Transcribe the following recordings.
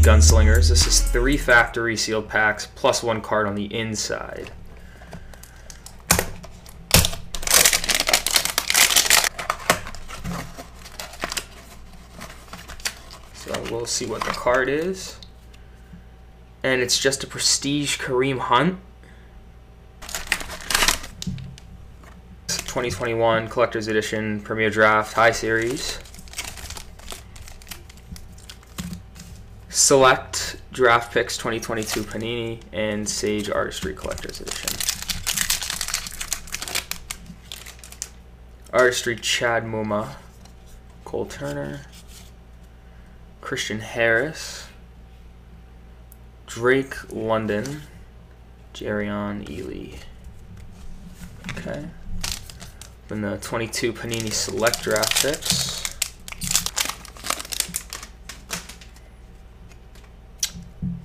Gunslingers. This is three factory sealed packs plus one card on the inside. So we'll see what the card is. And it's just a Prestige Kareem Hunt. 2021 Collector's Edition Premier Draft High Series. Select Draft Picks 2022 Panini and Sage Artistry Collector's Edition. Artistry Chad Muma, Cole Turner, Christian Harris, Drake London, Jerrion Ealy. Okay. Then the 22 Panini Select Draft Picks.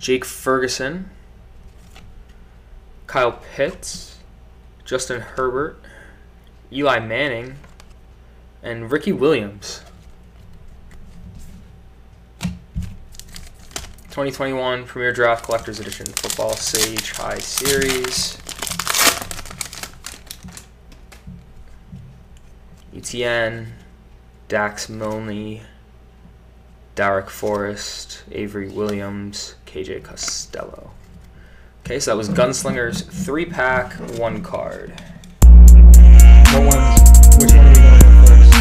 Jake Ferguson, Kyle Pitts, Justin Herbert, Eli Manning, and Ricky Williams. 2021 Premier Draft Collector's Edition Football Sage High Series. ETN, Dax Milne, Darrick Forrest, Avery Williams, KJ Costello. Okay, so that was Gunslingers three pack, one card. What one? Which one are we going with first?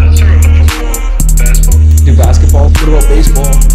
I'll start with football, basketball. Do basketball. What about baseball? Baseball.